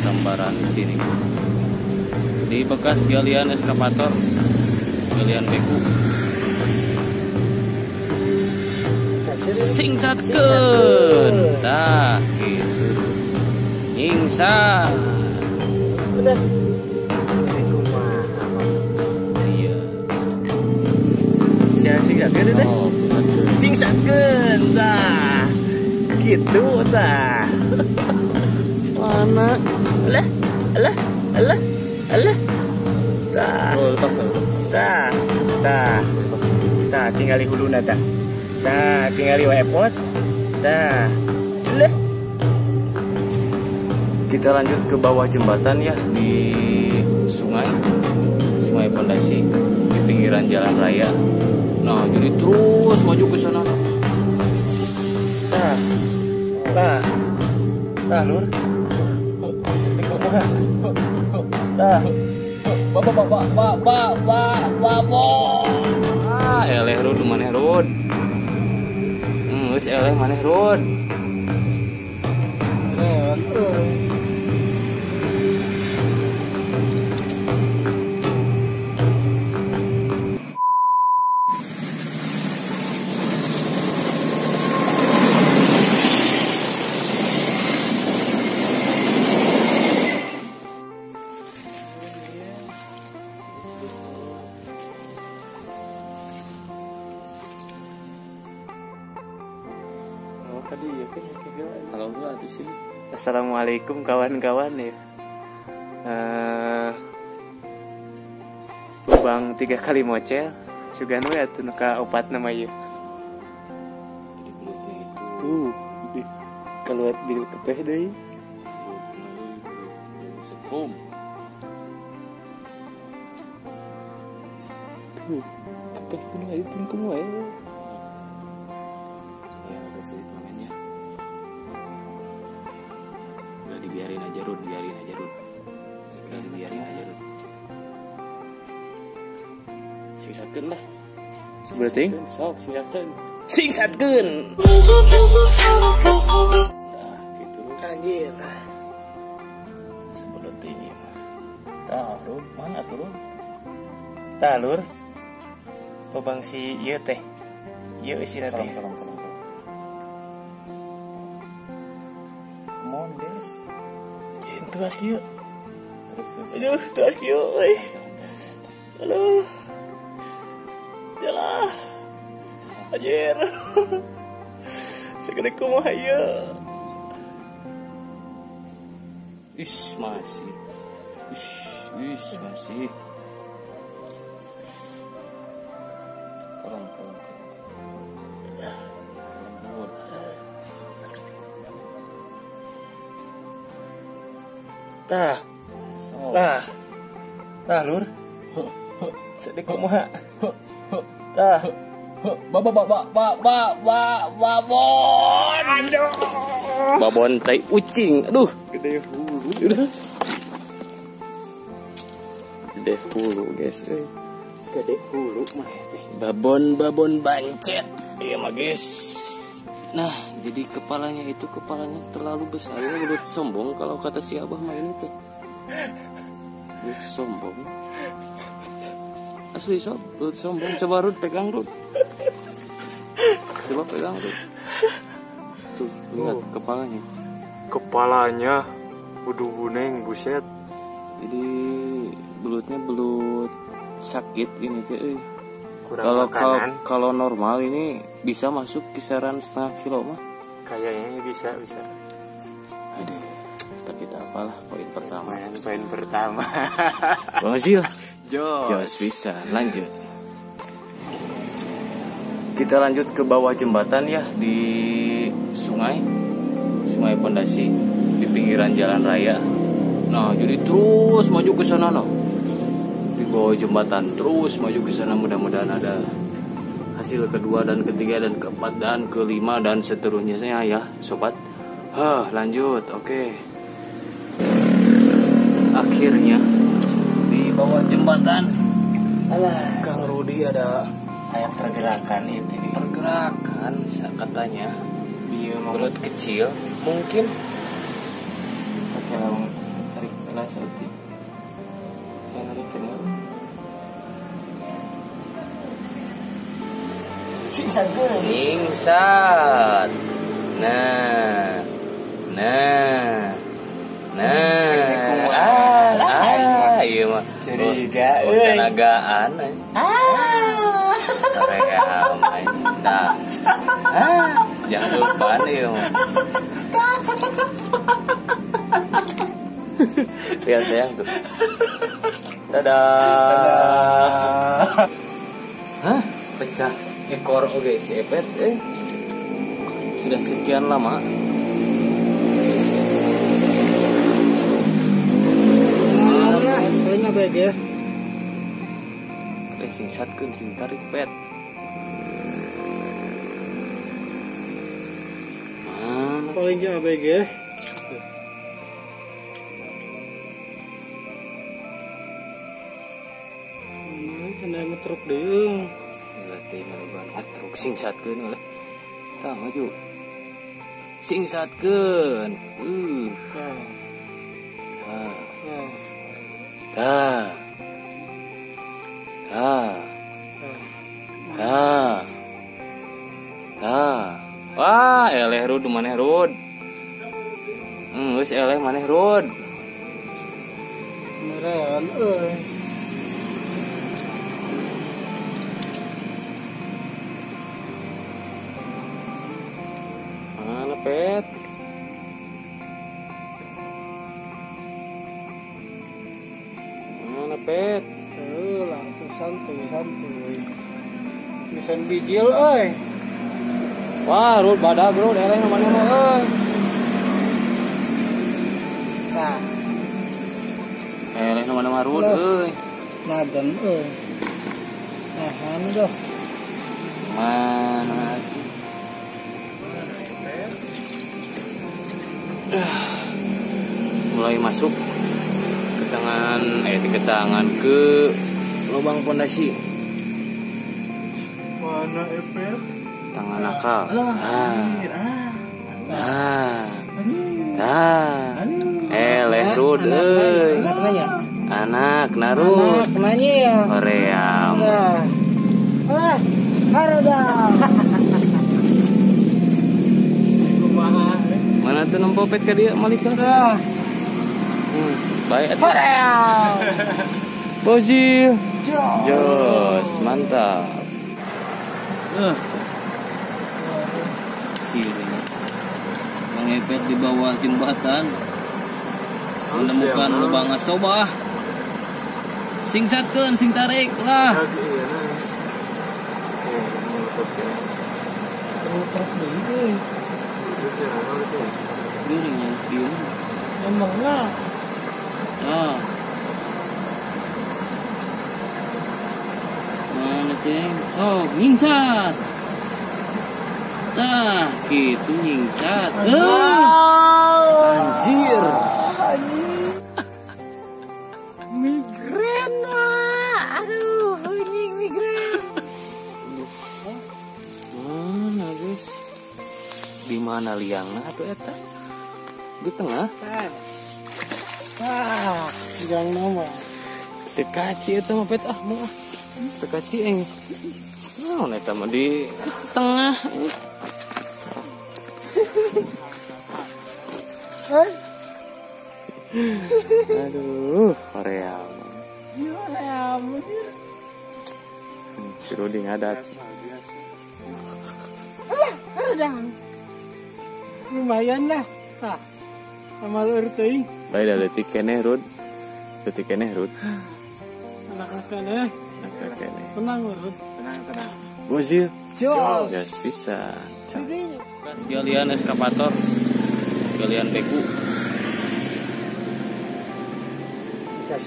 sambaran di sini. Di bekas galian eskavator galian beku. Singsatkeun dah gitu. Nyingsa udah. Iya. Siapa sih gak deh oh singsatkeun. tah gitu tah mana alah alah alah. Tah oh lepas lepas. tah tah tah tinggali huluna tah tah tinggali wepot tah alah. Kita lanjut ke bawah jembatan ya di sungai. Sungai pondasi di pinggiran jalan raya. Nah jadi terus maju ke sana. Tah tah tah lur tah ba ba ba ba ba ba ba ba ah eleh rud maneh hmm eleh maneh Assalamualaikum kawan-kawan ya. Uh, Lubang tiga kali mocel Suganu ya tuh nuka opat namanya Tuh keluar di kepeh deh. Sekum Tuh Kepeh kuno itu kuno ya singsatkeun lah Berarti sok singsatkeun singsatkeun. nah gitu Anjir. sebelum ini rud mana tuh rud Tah lur. Lubang si ieu teh. Ieu isi teh. kalem kalem kalem kalem mon des Itu as kieu. terus terus Aduh, as kieu. Aduh. Jalah. Anjir. Segede kumaha ieu. Ish masih Ish, ish masih Kalem kalem Tah, Oh, tah. Tah lur. Sedek kumaha. Eh. Babon. Aduh. Babon tai ucing. Aduh. Gede hulu. Udah. Gede hulu, guys. Eh. Gede hulu mah Babon, babon bancet. Iya mah, guys. Nah, jadi kepalanya itu kepalanya terlalu besar. Ini menurut sombong kalau kata si Abah mah ini tuh. Menurut sombong asli sob menurut sombong coba Rud pegang Rud coba pegang Rud tuh lihat Oh. kepalanya Kepalanya udah buneng buset. jadi belutnya belut sakit ini teh. Kurang kalau kalau normal ini bisa masuk kisaran setengah kilo mah Kayaknya bisa bisa. aduh tapi tak apalah poin pertama poin pertama. Jo. jos bisa lanjut. Kita lanjut ke bawah jembatan ya di sungai. Sungai pondasi di pinggiran jalan raya. Nah jadi terus maju ke sana no. Di bawah jembatan terus maju ke sana. Mudah-mudahan ada hasil kedua dan ketiga dan keempat dan kelima dan seterusnya ya sobat. Hah, lanjut oke. Akhirnya di bawah jembatan. Alah. Kang Rudi ada ayam pergerakan itu. pergerakan katanya. Dia mulut kecil mungkin. Oke lawan tarik pelas itu yang dari kenal singsan singsan nah. Nah. Nah. Curiga, Oh, euy. tenagaan. eh. Ah. Ream, eh. Nah. Ah, jangan lupa nih, ya, sayang tuh. Dadah. Hah? Pecah ekor oke si Epet eh. Sudah sekian lama Paling apa ya? Eh sing satkeun sing tarik pet Mana? Paling apa ya? Nah, kena ngetruk deh. Berarti ngaruban truk sing satkeun oleh Tah maju. Sing satkeun Uh Nah, Tah Tah Tah Tah Tah Wah eleh rud maneh rud. Hmm, wis eleh maneh rud. Merean, eh. Mana pet? Mana pet? Eh, langsung santuy, santuy. Bisa bijil, eh. Wah, rud badak rud eleh mana euy. Nah, Eleh mana mah rud Lah. euy. nadan, eh. Nah, anu dah. Mana atuh? Ah, mulai masuk tangan eh ke tangan ke lubang pondasi. Mana Epet? tangan nakal. Ah. ah. ah. Ah. eh lehrud euy Anak Anak nanya? Ya. Koream. Nah. Ah, harada. mana tuh nempopet ke dia malika? Nah, hmm, baik. Korea. Bozil Jos. Mantap. Eh. Kiri. Bang Epet di bawah jembatan menemukan lubang asobah. Sing satkeun, sing tarik lah. Giringnya, diun. Emang lah. Ah. Mana ceng? So, nyingsat. Tah, gitu nyingsat. Eh, anjir. Migren wah. Aduh, anjing migren. Mana guys? Di mana liangna atuh eta? Di tengah. Ah, yang nama. Tekaci eta mah pet ah mau. Tekaci eng. Naon eta mah di tengah. Hei, Aduh, Korea. ya ampun. Si Rudi ngadat. Lumayan lah. Ah, sama lu teuing. Baik dah detik keneh Rud. Detik keneh Rud. Anak-anak eh. Detik keneh. Tenang urut. Bozil. Jos. Gas bisa. Gas galian eskapator. Galian beku.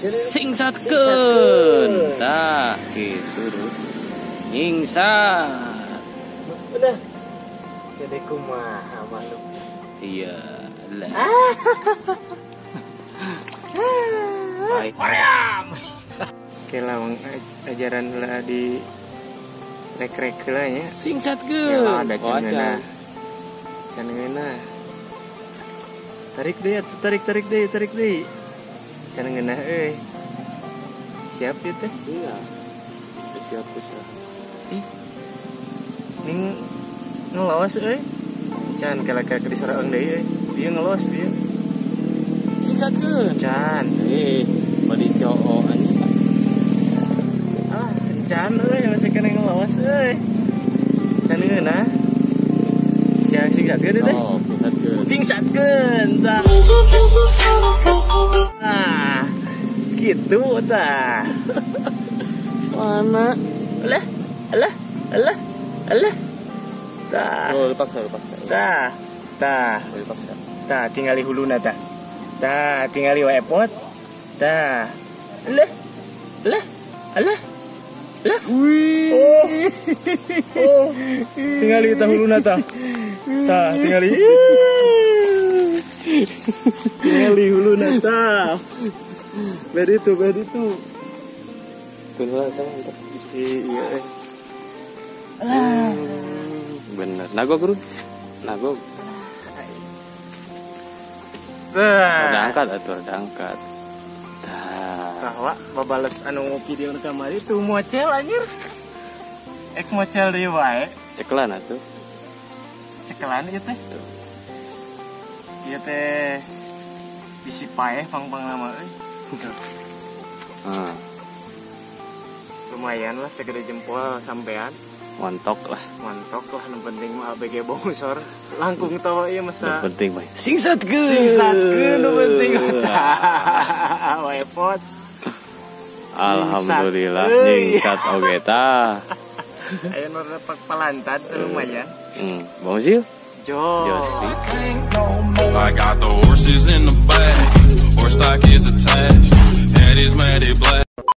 Sing satkeun. Tah, gitu Rud. Nyingsat. Udah. Jadi kumaha makhluk. Iya. Oke lah, ajaran lah di rek-rek lah ya. Sing Ya satkeun. ada cenena. Cenena. Tarik deh, tarik tarik deh, tarik deh. Ngeunah euy. Siap ieu teh. iya siap siap Ih. Ning ngelos euy. Can kalau kayak di euy. Dia ngelos dia. singkatkan Can. eh body cowok anjing Ah, can euy masih kena ngelos euy. Can ngeunah. Siang singkatkeun teh. oh singkatkan Cingsatkeun tah. Nah, gitu tah. mana Alah, alah, alah, alah. Tah, oh dipaksa dipaksa tah, tah, oh, dipaksa tah, tinggali huluna tah. Tah, tinggali wae pot. Tah. Alah, alah, alah. Lah. Oh. Oh. Tinggali tah huluna tah. Tah, tinggali. tinggali huluna tah. Bedi itu, bedi itu. Bener kan Iya. eh. bener nagok bro nagok Nah. Udah angkat atuh udah angkat bahwa babales anu video kamari itu mocel anjir. Ek mocel deui wae. Ceklan atuh. Cekelan ieu teh. Ieu teh bisi paeh pang-pang nama euy. Ah. Lumayan lah segede jempol sampean montok lah. Montok lah yang penting mah abg bongsor langkung tawa iya masa. Yang penting mah. Singsat ke singsat ke yang penting. Wepot Alhamdulillah singsat oke ta. Ayo nur nepak palantan rumahnya hmm. Ya. hmm. Bang Zil Jos I got the horses in the back. Horse stock is attached. Head is matted black.